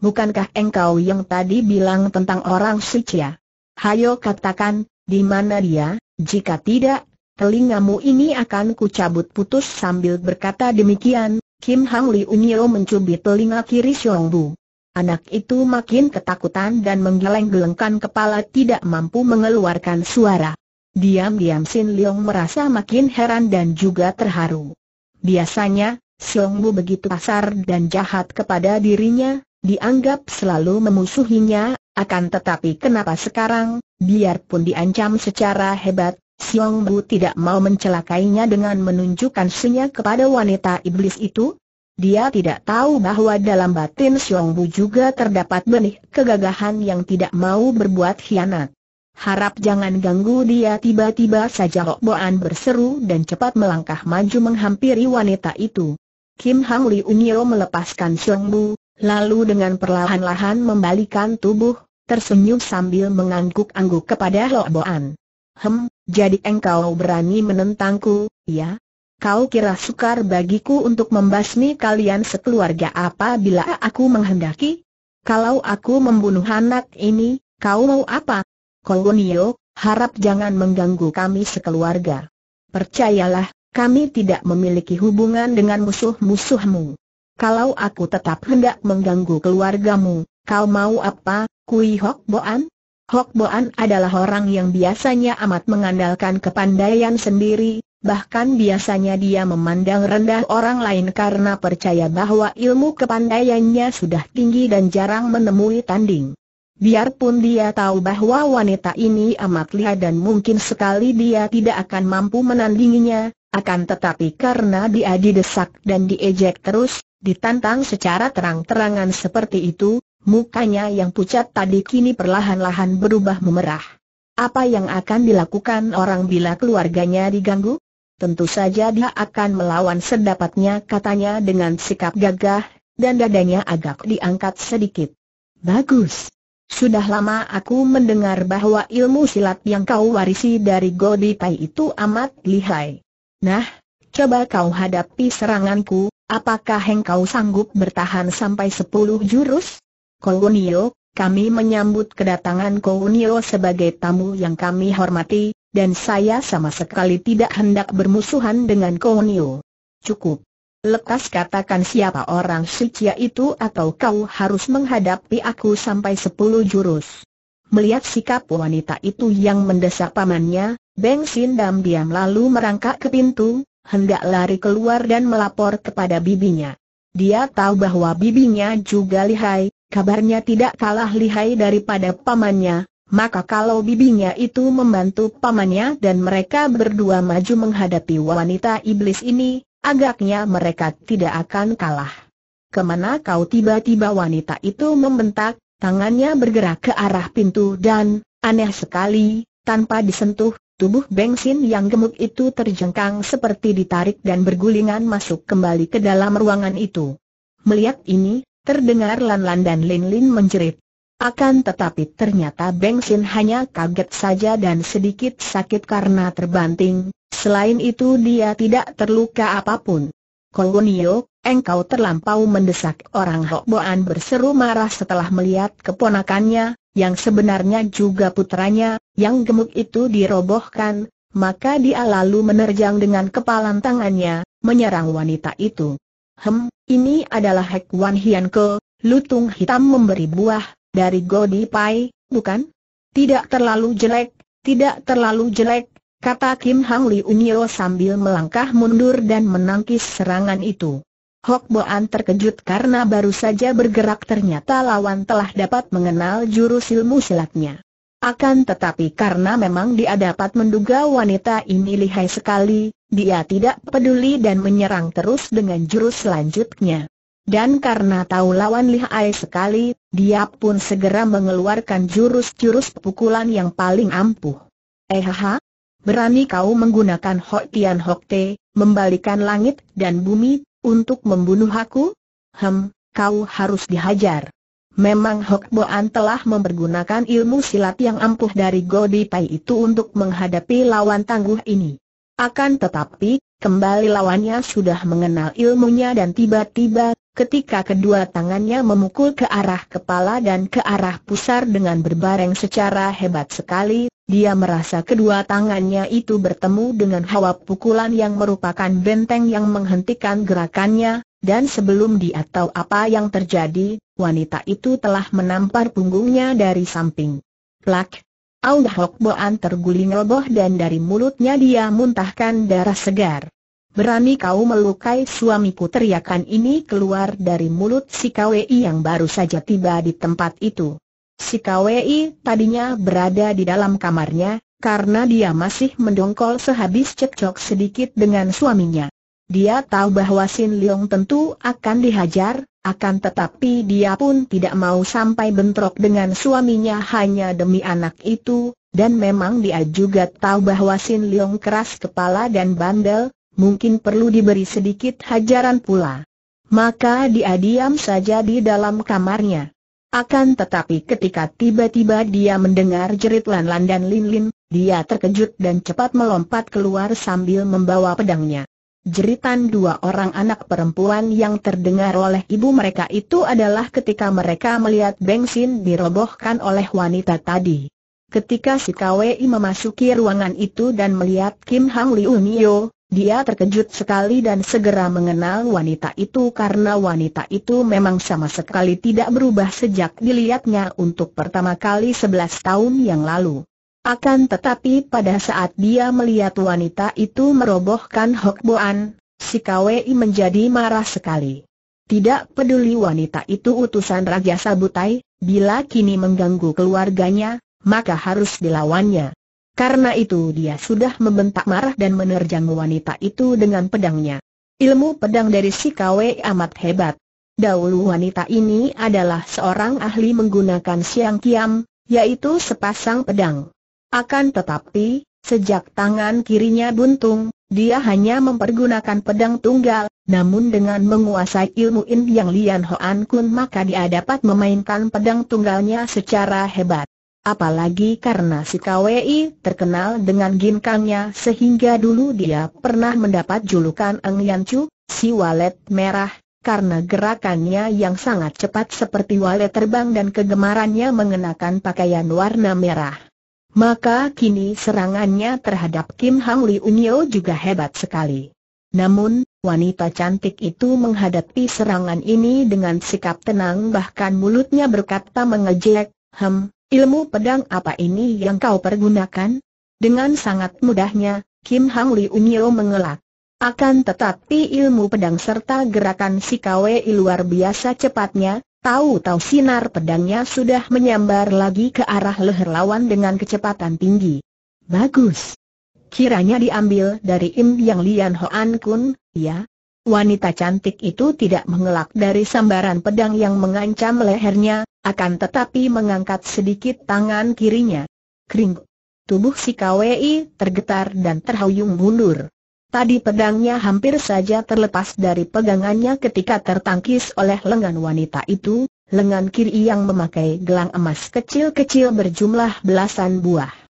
Bukankah engkau yang tadi bilang tentang orang suci ya? Hayo katakan, di mana dia, jika tidak, telingamu ini akan kucabut putus sambil berkata demikian, Kim Hang Li Unyo mencubit telinga kiri Xiong Bu. Anak itu makin ketakutan dan menggeleng-gelengkan kepala tidak mampu mengeluarkan suara. Diam-diam Sin Leong merasa makin heran dan juga terharu. Biasanya, Xiong Bu begitu kasar dan jahat kepada dirinya, dianggap selalu memusuhinya, akan tetapi kenapa sekarang, biarpun diancam secara hebat, Siong Bu tidak mau mencelakainya dengan menunjukkan senyap kepada wanita iblis itu? Dia tidak tahu bahwa dalam batin Siong Bu juga terdapat benih kegagahan yang tidak mau berbuat khianat. Harap jangan ganggu dia tiba-tiba saja Hok Boan berseru dan cepat melangkah maju menghampiri wanita itu. Kim Hang Li Unyo melepaskan Bu, lalu dengan perlahan-lahan membalikan tubuh, tersenyum sambil mengangguk-angguk kepada Lo Boan. Hem, jadi engkau berani menentangku, ya? Kau kira sukar bagiku untuk membasmi kalian sekeluarga apabila aku menghendaki? Kalau aku membunuh anak ini, kau mau apa? Kolonio, harap jangan mengganggu kami sekeluarga. Percayalah, kami tidak memiliki hubungan dengan musuh-musuhmu. Kalau aku tetap hendak mengganggu keluargamu, kau mau apa, Kui Hok Boan? Hok Boan adalah orang yang biasanya amat mengandalkan kepandaian sendiri, bahkan biasanya dia memandang rendah orang lain karena percaya bahwa ilmu kepandaiannya sudah tinggi dan jarang menemui tanding. Biarpun dia tahu bahwa wanita ini amat lihat dan mungkin sekali dia tidak akan mampu menandinginya, akan tetapi karena dia didesak dan diejek terus, ditantang secara terang-terangan seperti itu, mukanya yang pucat tadi kini perlahan-lahan berubah memerah. Apa yang akan dilakukan orang bila keluarganya diganggu? Tentu saja dia akan melawan sedapatnya katanya dengan sikap gagah, dan dadanya agak diangkat sedikit. Bagus. Sudah lama aku mendengar bahwa ilmu silat yang kau warisi dari Godi Pai itu amat lihai. Nah, coba kau hadapi seranganku, apakah engkau sanggup bertahan sampai sepuluh jurus? Kolonio, kami menyambut kedatangan Kolonio sebagai tamu yang kami hormati, dan saya sama sekali tidak hendak bermusuhan dengan Kolonio. Cukup. Lekas katakan siapa orang sucia itu atau kau harus menghadapi aku sampai sepuluh jurus. Melihat sikap wanita itu yang mendesak pamannya, Beng Sindam diam lalu merangkak ke pintu, hendak lari keluar dan melapor kepada bibinya. Dia tahu bahwa bibinya juga lihai, kabarnya tidak kalah lihai daripada pamannya, maka kalau bibinya itu membantu pamannya dan mereka berdua maju menghadapi wanita iblis ini, Agaknya mereka tidak akan kalah. Ke mana kau tiba-tiba wanita itu membentak, tangannya bergerak ke arah pintu dan, aneh sekali, tanpa disentuh, tubuh Bengsin yang gemuk itu terjengkang seperti ditarik dan bergulingan masuk kembali ke dalam ruangan itu. Melihat ini, terdengar Lan Lan dan Lin Lin menjerit. Akan tetapi ternyata Bengsin hanya kaget saja dan sedikit sakit karena terbanting, Selain itu dia tidak terluka apa pun. Kolonio, engkau terlampau mendesak orang Hokboan berseru marah setelah melihat keponakannya, yang sebenarnya juga putranya, yang gemuk itu dirobohkan, maka dia lalu menerjang dengan kepalan tangannya, menyerang wanita itu. Hem, ini adalah Hek Wan Hian Ke, lutung hitam memberi buah, dari Godi Pai, bukan? Tidak terlalu jelek, tidak terlalu jelek, kata Kim Hang Li Unyo sambil melangkah mundur dan menangkis serangan itu. Hok Boan terkejut karena baru saja bergerak ternyata lawan telah dapat mengenal jurus ilmu silatnya. Akan tetapi karena memang dia dapat menduga wanita ini lihai sekali, dia tidak peduli dan menyerang terus dengan jurus selanjutnya. Dan karena tahu lawan lihai sekali, dia pun segera mengeluarkan jurus-jurus pukulan yang paling ampuh. Eh Berani kau menggunakan Hok Tian Hok Te, membalikan langit dan bumi, untuk membunuh aku? Hem, kau harus dihajar. Memang Hok Boan telah mempergunakan ilmu silat yang ampuh dari Godi Pai itu untuk menghadapi lawan tangguh ini. Akan tetapi, kembali lawannya sudah mengenal ilmunya dan tiba-tiba, ketika kedua tangannya memukul ke arah kepala dan ke arah pusar dengan berbareng secara hebat sekali, dia merasa kedua tangannya itu bertemu dengan hawa pukulan yang merupakan benteng yang menghentikan gerakannya, dan sebelum dia tahu apa yang terjadi, wanita itu telah menampar punggungnya dari samping. Plak! Aung Hok Boan terguling roboh dan dari mulutnya dia muntahkan darah segar. Berani kau melukai suamiku teriakan ini keluar dari mulut si KWI yang baru saja tiba di tempat itu. Si KWI tadinya berada di dalam kamarnya, karena dia masih mendongkol sehabis cekcok sedikit dengan suaminya. Dia tahu bahwa Sin Leong tentu akan dihajar, akan tetapi dia pun tidak mau sampai bentrok dengan suaminya hanya demi anak itu, dan memang dia juga tahu bahwa Sin Leong keras kepala dan bandel, mungkin perlu diberi sedikit hajaran pula. Maka dia diam saja di dalam kamarnya. Akan tetapi ketika tiba-tiba dia mendengar jerit Lan Lan dan Lin Lin, dia terkejut dan cepat melompat keluar sambil membawa pedangnya. Jeritan dua orang anak perempuan yang terdengar oleh ibu mereka itu adalah ketika mereka melihat bensin dirobohkan oleh wanita tadi. Ketika si KWI memasuki ruangan itu dan melihat Kim Hang Liu Nio, dia terkejut sekali dan segera mengenal wanita itu karena wanita itu memang sama sekali tidak berubah sejak dilihatnya untuk pertama kali 11 tahun yang lalu. Akan tetapi pada saat dia melihat wanita itu merobohkan Hok Boan, si KWI menjadi marah sekali. Tidak peduli wanita itu utusan Raja Sabutai, bila kini mengganggu keluarganya, maka harus dilawannya. Karena itu dia sudah membentak marah dan menerjang wanita itu dengan pedangnya. Ilmu pedang dari si KW amat hebat. Dahulu wanita ini adalah seorang ahli menggunakan siang kiam, yaitu sepasang pedang. Akan tetapi, sejak tangan kirinya buntung, dia hanya mempergunakan pedang tunggal, namun dengan menguasai ilmu In Yang Lian Hoan Kun maka dia dapat memainkan pedang tunggalnya secara hebat. Apalagi karena si KWI terkenal dengan ginkangnya sehingga dulu dia pernah mendapat julukan Eng Yan Chu, si walet merah, karena gerakannya yang sangat cepat seperti walet terbang dan kegemarannya mengenakan pakaian warna merah. Maka kini serangannya terhadap Kim Hang Li Unyo juga hebat sekali. Namun, wanita cantik itu menghadapi serangan ini dengan sikap tenang bahkan mulutnya berkata mengejek, Hem, Ilmu pedang apa ini yang kau pergunakan? Dengan sangat mudahnya, Kim Hang Li Unyo mengelak. Akan tetapi ilmu pedang serta gerakan si KWI luar biasa cepatnya, tahu-tahu sinar pedangnya sudah menyambar lagi ke arah leher lawan dengan kecepatan tinggi. Bagus. Kiranya diambil dari Im Yang Lian Hoan Kun, ya? Wanita cantik itu tidak mengelak dari sambaran pedang yang mengancam lehernya, akan tetapi mengangkat sedikit tangan kirinya. Kring. Tubuh si KWI tergetar dan terhuyung mundur. Tadi pedangnya hampir saja terlepas dari pegangannya ketika tertangkis oleh lengan wanita itu, lengan kiri yang memakai gelang emas kecil-kecil berjumlah belasan buah.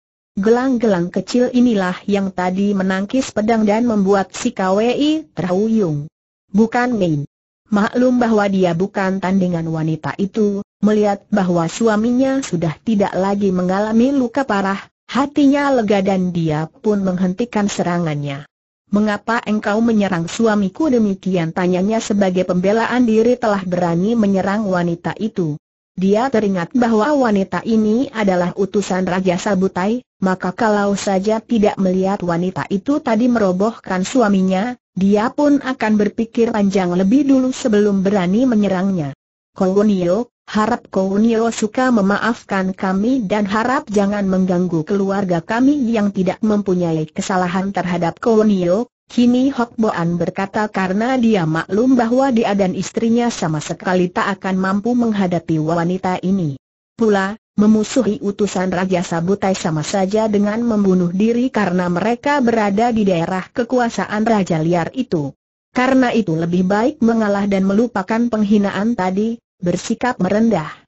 Gelang-gelang kecil inilah yang tadi menangkis pedang dan membuat si KWI terhuyung. Bukan main. Maklum bahwa dia bukan tandingan wanita itu, Melihat bahwa suaminya sudah tidak lagi mengalami luka parah, hatinya lega dan dia pun menghentikan serangannya. Mengapa engkau menyerang suamiku demikian tanyanya sebagai pembelaan diri telah berani menyerang wanita itu. Dia teringat bahwa wanita ini adalah utusan Raja Sabutai, maka kalau saja tidak melihat wanita itu tadi merobohkan suaminya, dia pun akan berpikir panjang lebih dulu sebelum berani menyerangnya. Kolonio, harap Kounio suka memaafkan kami dan harap jangan mengganggu keluarga kami yang tidak mempunyai kesalahan terhadap Kounio. Kini Hok Boan berkata karena dia maklum bahwa dia dan istrinya sama sekali tak akan mampu menghadapi wanita ini. Pula, memusuhi utusan Raja Sabutai sama saja dengan membunuh diri karena mereka berada di daerah kekuasaan Raja Liar itu. Karena itu lebih baik mengalah dan melupakan penghinaan tadi, bersikap merendah.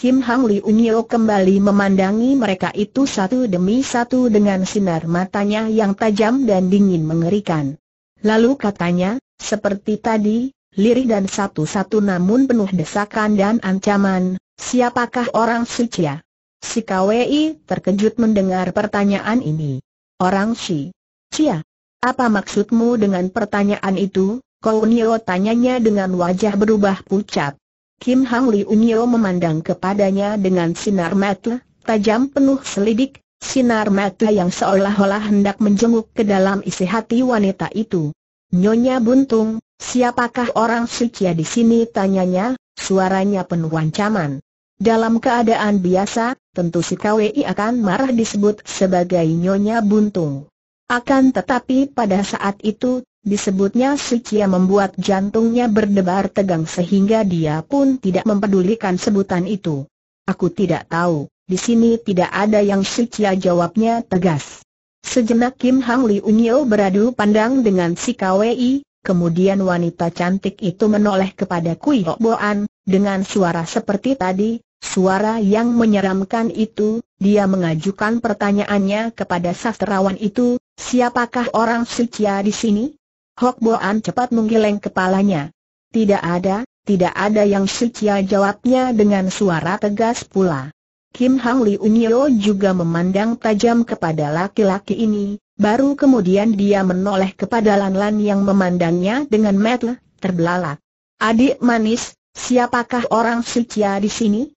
Kim Hang Li Unyo kembali memandangi mereka itu satu demi satu dengan sinar matanya yang tajam dan dingin mengerikan. Lalu katanya, seperti tadi, lirih dan satu-satu namun penuh desakan dan ancaman, siapakah orang Sucia? Si KWI terkejut mendengar pertanyaan ini. Orang Si. Cia. Apa maksudmu dengan pertanyaan itu? Kau Nio tanyanya dengan wajah berubah pucat. Kim Hang Li Unyo memandang kepadanya dengan sinar mata, tajam penuh selidik, sinar mata yang seolah-olah hendak menjenguk ke dalam isi hati wanita itu. Nyonya Buntung, siapakah orang suci di sini tanyanya, suaranya penuh ancaman. Dalam keadaan biasa, tentu si KWI akan marah disebut sebagai Nyonya Buntung. Akan tetapi pada saat itu, Disebutnya Sucia membuat jantungnya berdebar tegang sehingga dia pun tidak mempedulikan sebutan itu. Aku tidak tahu, di sini tidak ada yang Sucia jawabnya tegas. Sejenak Kim Hang Li Unyo beradu pandang dengan si KWI, kemudian wanita cantik itu menoleh kepada Kui Hok Boan, dengan suara seperti tadi, suara yang menyeramkan itu, dia mengajukan pertanyaannya kepada sastrawan itu, siapakah orang sucia di sini? Hok Boan cepat menggeleng kepalanya. Tidak ada, tidak ada yang sucia jawabnya dengan suara tegas pula. Kim Hang Li Unyo juga memandang tajam kepada laki-laki ini, Baru kemudian dia menoleh kepada Lan Lan yang memandangnya dengan mata terbelalak. Adik manis, siapakah orang sucia di sini?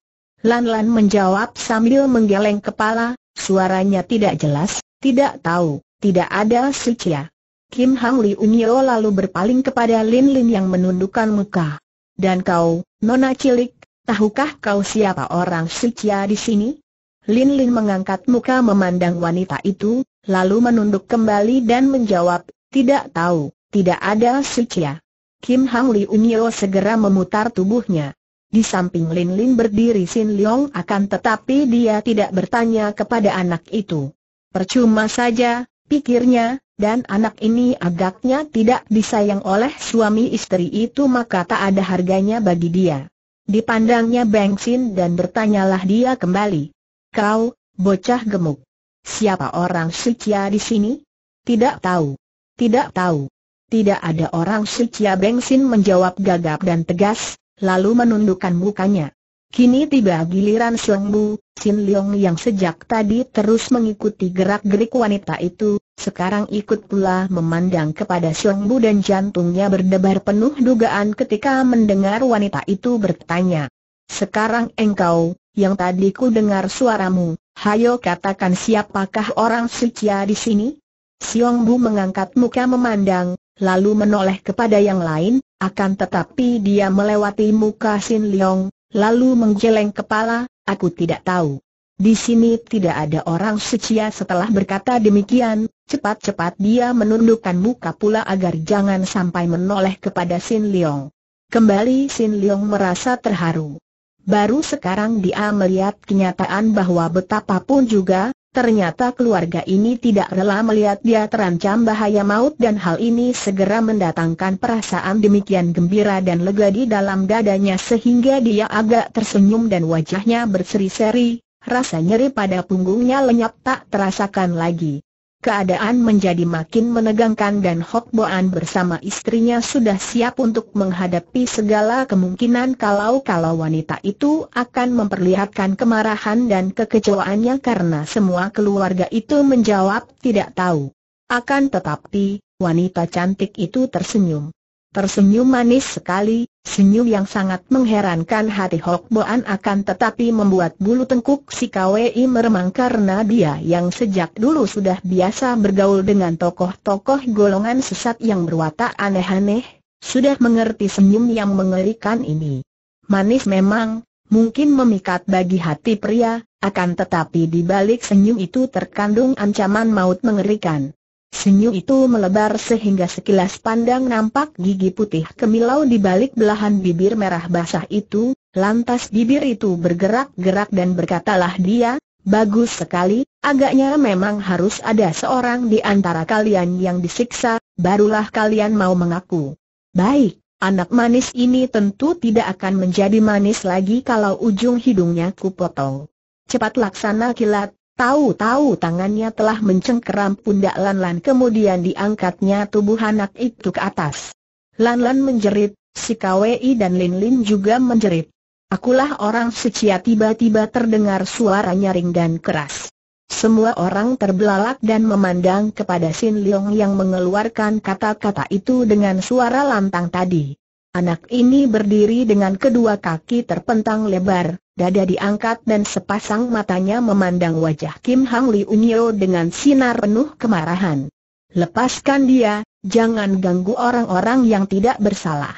Lan Lan menjawab sambil menggeleng kepala, suaranya tidak jelas, tidak tahu, tidak ada sucia. Kim Hang Li Unyo lalu berpaling kepada Lin Lin yang menundukkan muka. Dan kau, nona cilik, tahukah kau siapa orang sucia di sini? Lin Lin mengangkat muka memandang wanita itu, lalu menunduk kembali dan menjawab, tidak tahu, tidak ada Sucia. Kim Hang Li Unyo segera memutar tubuhnya. Di samping Lin Lin berdiri Sin Leong akan tetapi dia tidak bertanya kepada anak itu. Percuma saja, pikirnya, dan anak ini agaknya tidak disayang oleh suami istri itu maka tak ada harganya bagi dia. Dipandangnya Beng Sin dan bertanyalah dia kembali. Kau, bocah gemuk. Siapa orang sucia di sini? Tidak tahu. Tidak tahu. Tidak ada orang sucia Bengsin menjawab gagap dan tegas, lalu menundukkan mukanya. Kini tiba giliran Xiong Bu, Sin Leong yang sejak tadi terus mengikuti gerak-gerik wanita itu, sekarang ikut pula memandang kepada Xiong Bu dan jantungnya berdebar penuh dugaan ketika mendengar wanita itu bertanya. Sekarang engkau, yang tadi ku dengar suaramu, hayo katakan siapakah orang sucia di sini? Siong Bu mengangkat muka memandang, lalu menoleh kepada yang lain, akan tetapi dia melewati muka Sin Leong, lalu menggeleng kepala, aku tidak tahu. Di sini tidak ada orang sucia setelah berkata demikian, cepat-cepat dia menundukkan muka pula agar jangan sampai menoleh kepada Sin Leong. Kembali Sin Leong merasa terharu. Baru sekarang dia melihat kenyataan bahwa betapapun juga, ternyata keluarga ini tidak rela melihat dia terancam bahaya maut dan hal ini segera mendatangkan perasaan demikian gembira dan lega di dalam dadanya sehingga dia agak tersenyum dan wajahnya berseri-seri, rasa nyeri pada punggungnya lenyap tak terasakan lagi. Keadaan menjadi makin menegangkan dan Hok Boan bersama istrinya sudah siap untuk menghadapi segala kemungkinan kalau-kalau wanita itu akan memperlihatkan kemarahan dan kekecewaannya karena semua keluarga itu menjawab tidak tahu. Akan tetapi, wanita cantik itu tersenyum. Tersenyum manis sekali, senyum yang sangat mengherankan hati Hok Boan akan tetapi membuat bulu tengkuk si KWI meremang karena dia yang sejak dulu sudah biasa bergaul dengan tokoh-tokoh golongan sesat yang berwatak aneh-aneh, sudah mengerti senyum yang mengerikan ini. Manis memang, mungkin memikat bagi hati pria, akan tetapi di balik senyum itu terkandung ancaman maut mengerikan. Senyum itu melebar sehingga sekilas pandang nampak gigi putih kemilau di balik belahan bibir merah basah itu, lantas bibir itu bergerak-gerak dan berkatalah dia, bagus sekali, agaknya memang harus ada seorang di antara kalian yang disiksa, barulah kalian mau mengaku. Baik, anak manis ini tentu tidak akan menjadi manis lagi kalau ujung hidungnya kupotong. Cepat laksana kilat, Tahu-tahu tangannya telah mencengkeram pundak Lan Lan kemudian diangkatnya tubuh anak itu ke atas. Lan Lan menjerit, si KWI dan Lin Lin juga menjerit. Akulah orang suci tiba-tiba terdengar suara nyaring dan keras. Semua orang terbelalak dan memandang kepada Sin Leong yang mengeluarkan kata-kata itu dengan suara lantang tadi. Anak ini berdiri dengan kedua kaki terpentang lebar, dada diangkat dan sepasang matanya memandang wajah Kim Hang Li Unyo dengan sinar penuh kemarahan. Lepaskan dia, jangan ganggu orang-orang yang tidak bersalah.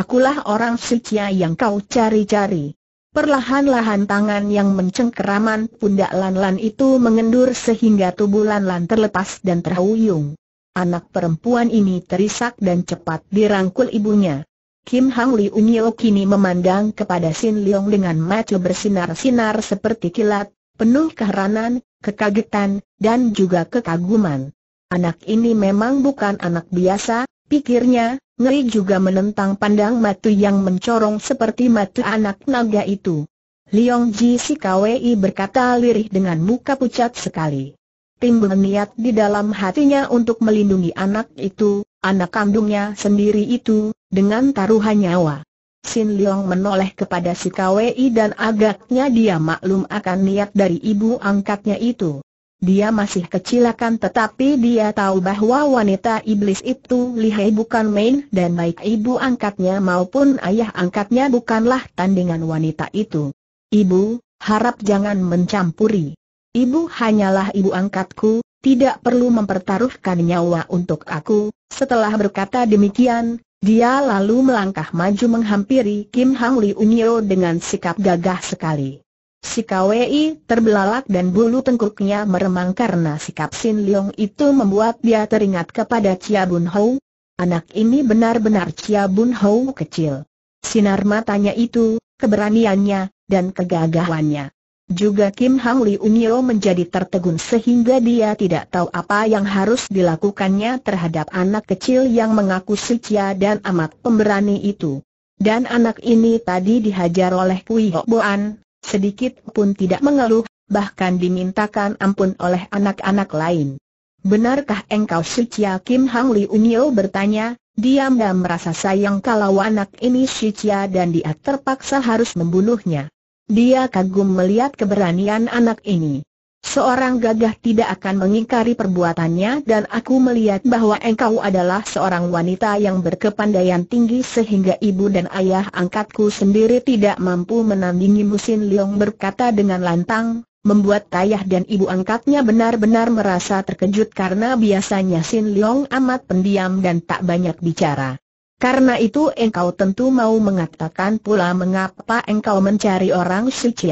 Akulah orang suci yang kau cari-cari. Perlahan-lahan tangan yang mencengkeraman pundak Lan-Lan itu mengendur sehingga tubuh Lan-Lan terlepas dan terhuyung. Anak perempuan ini terisak dan cepat dirangkul ibunya. Kim Hang Li Unyo kini memandang kepada Sin Leong dengan mata bersinar-sinar seperti kilat, penuh keheranan, kekagetan, dan juga kekaguman. Anak ini memang bukan anak biasa, Pikirnya, ngeri juga menentang pandang mata yang mencorong seperti mata anak naga itu. Liong Ji si KWI berkata lirih dengan muka pucat sekali. Timbul niat di dalam hatinya untuk melindungi anak itu, anak kandungnya sendiri itu, dengan taruhan nyawa. Sin Leong menoleh kepada si KWI dan agaknya dia maklum akan niat dari ibu angkatnya itu. Dia masih kecilakan tetapi dia tahu bahwa wanita iblis itu lihai bukan main dan baik ibu angkatnya maupun ayah angkatnya bukanlah tandingan wanita itu. Ibu, harap jangan mencampuri. Ibu hanyalah ibu angkatku, tidak perlu mempertaruhkan nyawa untuk aku. Setelah berkata demikian, dia lalu melangkah maju menghampiri Kim Hang Li Unyo dengan sikap gagah sekali. Si KWI terbelalak dan bulu tengkuknya meremang karena sikap Sin Leong itu membuat dia teringat kepada Chia Bun Hou. Anak ini benar-benar Chia Bun Hou kecil. Sinar matanya itu, keberaniannya, dan kegagahannya. Juga Kim Hang Li Unyo menjadi tertegun sehingga dia tidak tahu apa yang harus dilakukannya terhadap anak kecil yang mengaku sucia dan amat pemberani itu. Dan anak ini tadi dihajar oleh Kui Hok Boan, sedikit pun tidak mengeluh, bahkan dimintakan ampun oleh anak-anak lain. Benarkah engkau Sucia Kim Hang Li Unyo bertanya, diam dan merasa sayang kalau anak ini Sucia dan dia terpaksa harus membunuhnya. Dia kagum melihat keberanian anak ini. Seorang gagah tidak akan mengingkari perbuatannya dan aku melihat bahwa engkau adalah seorang wanita yang berkepandaian tinggi sehingga ibu dan ayah angkatku sendiri tidak mampu menandingi Musin Leong berkata dengan lantang, membuat ayah dan ibu angkatnya benar-benar merasa terkejut karena biasanya Sin Leong amat pendiam dan tak banyak bicara. Karena itu engkau tentu mau mengatakan pula mengapa engkau mencari orang suci.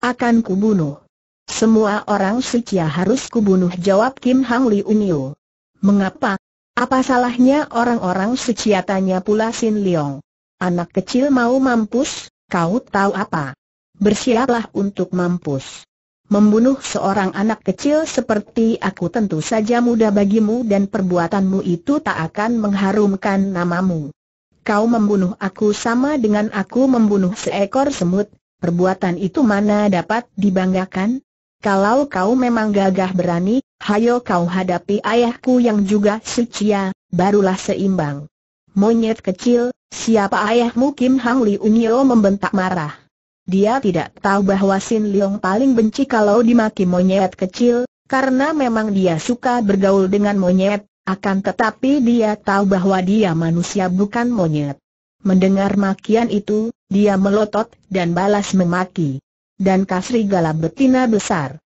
Akan kubunuh. Semua orang suci harus kubunuh jawab Kim Hang Li Unyo. Mengapa? Apa salahnya orang-orang suci tanya pula Sin Leong. Anak kecil mau mampus, kau tahu apa? Bersiaplah untuk mampus. Membunuh seorang anak kecil seperti aku tentu saja mudah bagimu dan perbuatanmu itu tak akan mengharumkan namamu. Kau membunuh aku sama dengan aku membunuh seekor semut, perbuatan itu mana dapat dibanggakan? Kalau kau memang gagah berani, hayo kau hadapi ayahku yang juga sucia, barulah seimbang. Monyet kecil, siapa ayahmu Kim Hang Li Unyo membentak marah. Dia tidak tahu bahwa Sin Leong paling benci kalau dimaki monyet kecil, karena memang dia suka bergaul dengan monyet, akan tetapi dia tahu bahwa dia manusia bukan monyet. Mendengar makian itu, dia melotot dan balas memaki dan kasrigala betina besar.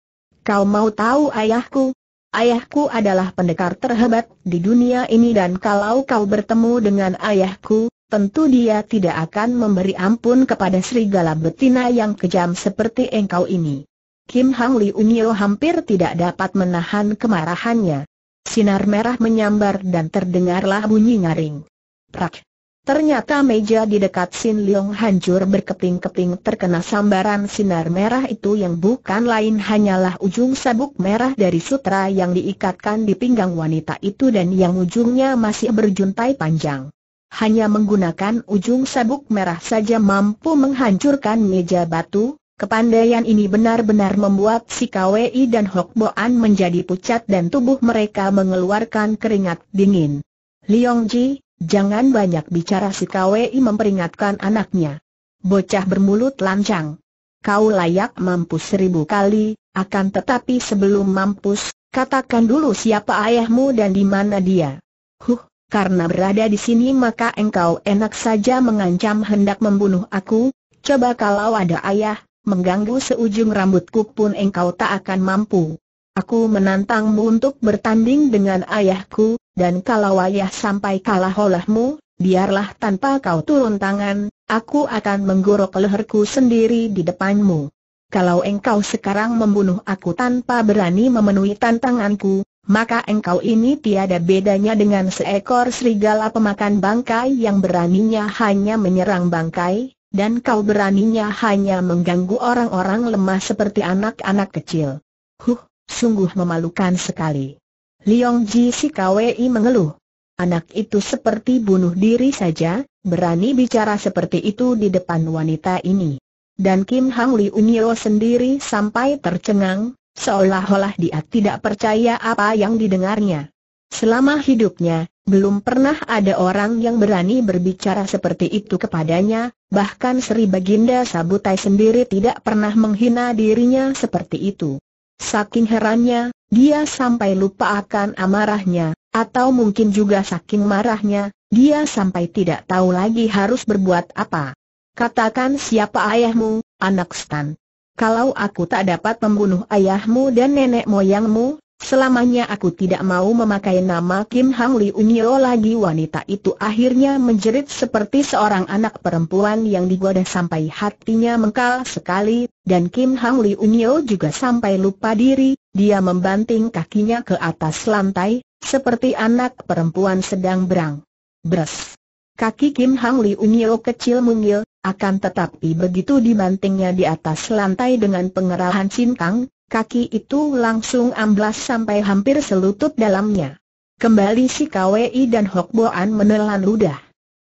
Kau mau tahu ayahku? Ayahku adalah pendekar terhebat di dunia ini dan kalau kau bertemu dengan ayahku, tentu dia tidak akan memberi ampun kepada serigala betina yang kejam seperti engkau ini. Kim Hang Li Unyo hampir tidak dapat menahan kemarahannya. Sinar merah menyambar dan terdengarlah bunyi nyaring. Prak! Ternyata meja di dekat Sin Leong hancur berkeping-keping terkena sambaran sinar merah itu yang bukan lain hanyalah ujung sabuk merah dari sutra yang diikatkan di pinggang wanita itu dan yang ujungnya masih berjuntai panjang. Hanya menggunakan ujung sabuk merah saja mampu menghancurkan meja batu, kepandaian ini benar-benar membuat si KWI dan Hok Boan menjadi pucat dan tubuh mereka mengeluarkan keringat dingin. Liong Ji, Jangan banyak bicara si KWI memperingatkan anaknya. Bocah bermulut lancang. Kau layak mampus seribu kali, akan tetapi sebelum mampus, katakan dulu siapa ayahmu dan di mana dia. Huh, karena berada di sini maka engkau enak saja mengancam hendak membunuh aku, coba kalau ada ayah, mengganggu seujung rambutku pun engkau tak akan mampu. Aku menantangmu untuk bertanding dengan ayahku, dan kalau ayah sampai kalah olehmu, biarlah tanpa kau turun tangan, aku akan menggorok leherku sendiri di depanmu. Kalau engkau sekarang membunuh aku tanpa berani memenuhi tantanganku, maka engkau ini tiada bedanya dengan seekor serigala pemakan bangkai yang beraninya hanya menyerang bangkai, dan kau beraninya hanya mengganggu orang-orang lemah seperti anak-anak kecil. Huh, Sungguh memalukan sekali. Liong Ji si KWI mengeluh. Anak itu seperti bunuh diri saja, berani bicara seperti itu di depan wanita ini. Dan Kim Hang Li Unyo sendiri sampai tercengang, seolah-olah dia tidak percaya apa yang didengarnya. Selama hidupnya, belum pernah ada orang yang berani berbicara seperti itu kepadanya, bahkan Sri Baginda Sabutai sendiri tidak pernah menghina dirinya seperti itu. Saking herannya, dia sampai lupa akan amarahnya, atau mungkin juga saking marahnya, dia sampai tidak tahu lagi harus berbuat apa. Katakan siapa ayahmu, anak Stan. Kalau aku tak dapat membunuh ayahmu dan nenek moyangmu, Selamanya aku tidak mau memakai nama Kim Hang Li Unyo lagi wanita itu akhirnya menjerit seperti seorang anak perempuan yang digoda sampai hatinya mengkal sekali, dan Kim Hang Li Unyo juga sampai lupa diri, dia membanting kakinya ke atas lantai, seperti anak perempuan sedang berang. Bres. Kaki Kim Hang Li Unyo kecil mungil, akan tetapi begitu dibantingnya di atas lantai dengan pengerahan cincang, kaki itu langsung amblas sampai hampir selutut dalamnya. Kembali si KWI dan Hok Boan menelan ludah.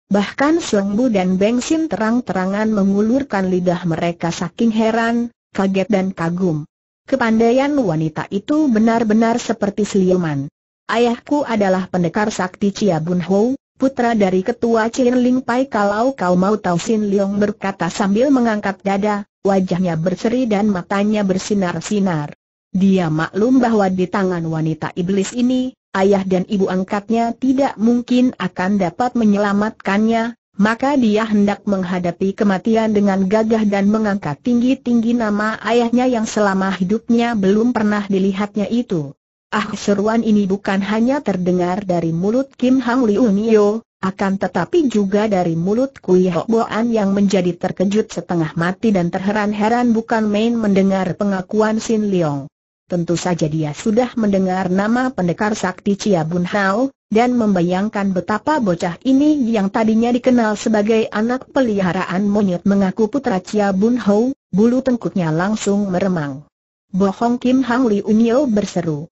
Bahkan Song Bu dan Beng Sin terang-terangan mengulurkan lidah mereka saking heran, kaget dan kagum. Kepandaian wanita itu benar-benar seperti seliuman. Ayahku adalah pendekar sakti Chia Bun Ho, putra dari ketua Chin Ling Pai kalau kau mau tahu Sin Leong berkata sambil mengangkat dada, wajahnya berseri dan matanya bersinar-sinar. Dia maklum bahwa di tangan wanita iblis ini, ayah dan ibu angkatnya tidak mungkin akan dapat menyelamatkannya, maka dia hendak menghadapi kematian dengan gagah dan mengangkat tinggi-tinggi nama ayahnya yang selama hidupnya belum pernah dilihatnya itu. Ah seruan ini bukan hanya terdengar dari mulut Kim Hang Liunio, akan tetapi juga dari mulut Kui Hok Boan yang menjadi terkejut setengah mati dan terheran-heran bukan main mendengar pengakuan Sin Leong. Tentu saja dia sudah mendengar nama pendekar sakti Chia Bun Hao, dan membayangkan betapa bocah ini yang tadinya dikenal sebagai anak peliharaan monyet mengaku putra Chia Bun Hao, bulu tengkuknya langsung meremang. Bohong Kim Hang Li Unyo berseru.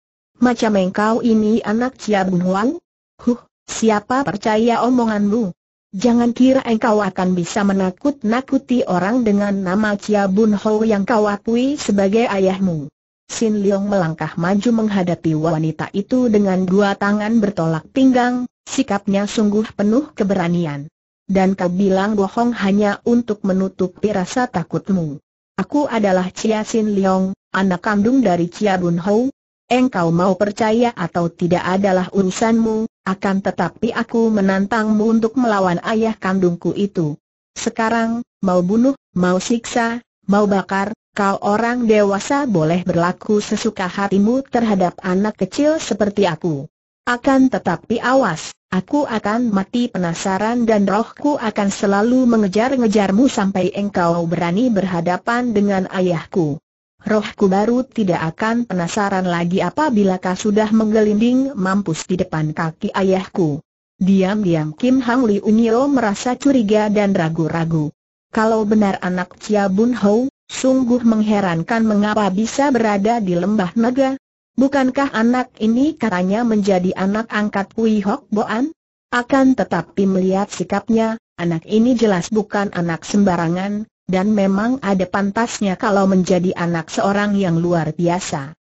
Macam engkau ini anak Chia Bun Huang? Huh, Siapa percaya omonganmu? Jangan kira engkau akan bisa menakut-nakuti orang dengan nama Chia Bun Ho yang kau akui sebagai ayahmu. Sin Leong melangkah maju menghadapi wanita itu dengan dua tangan bertolak pinggang, sikapnya sungguh penuh keberanian. Dan kau bilang bohong hanya untuk menutupi rasa takutmu. Aku adalah Chia Sin Leong, anak kandung dari Chia Bun Ho, Engkau mau percaya atau tidak adalah urusanmu, akan tetapi aku menantangmu untuk melawan ayah kandungku itu. Sekarang, mau bunuh, mau siksa, mau bakar, kau orang dewasa boleh berlaku sesuka hatimu terhadap anak kecil seperti aku. Akan tetapi awas, aku akan mati penasaran dan rohku akan selalu mengejar-ngejarmu sampai engkau berani berhadapan dengan ayahku rohku baru tidak akan penasaran lagi apabila kau sudah menggelinding mampus di depan kaki ayahku. Diam-diam Kim Hang Li Unyo merasa curiga dan ragu-ragu. Kalau benar anak Chia Bun Ho, sungguh mengherankan mengapa bisa berada di lembah naga. Bukankah anak ini katanya menjadi anak angkat Kui Hok Boan? Akan tetapi melihat sikapnya, anak ini jelas bukan anak sembarangan, dan memang ada pantasnya kalau menjadi anak seorang yang luar biasa.